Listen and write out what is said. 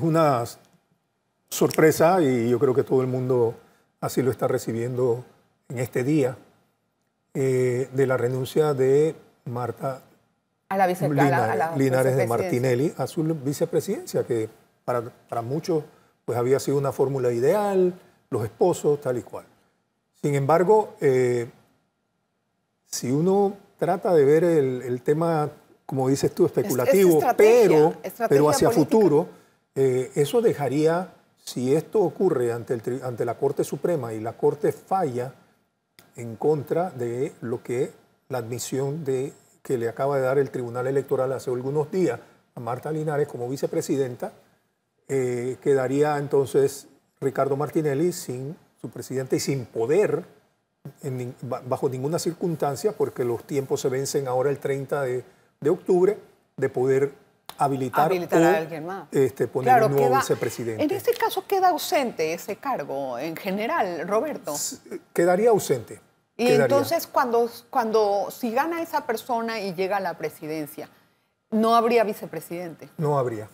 es una sorpresa y yo creo que todo el mundo así lo está recibiendo en este día eh, de la renuncia de Marta a la vice, Linares, a la, a la Linares de. Martinelli a su vicepresidencia, que para, para muchos pues había sido una fórmula ideal, los esposos, tal y cual. Sin embargo, eh, si uno trata de ver el, el tema, como dices tú, especulativo, estrategia, pero, estrategia pero hacia política. futuro, eh, eso dejaría, si esto ocurre ante, la Corte Suprema y la Corte falla en contra de lo que la admisión de, que le acaba de dar el Tribunal Electoral hace algunos días a Marta Linares como vicepresidenta, eh, quedaría entonces Ricardo Martinelli sin su presidente y sin poder bajo ninguna circunstancia, porque los tiempos se vencen ahora el 30 de, de octubre, de poder habilitar, Habilitar o, a alguien más. este, poner Claro, un nuevo queda- vicepresidente. En este caso queda ausente ese cargo en general, Roberto. Quedaría ausente. Y quedaría. entonces cuando, cuando si gana esa persona y llega a la presidencia, no habría vicepresidente. No habría.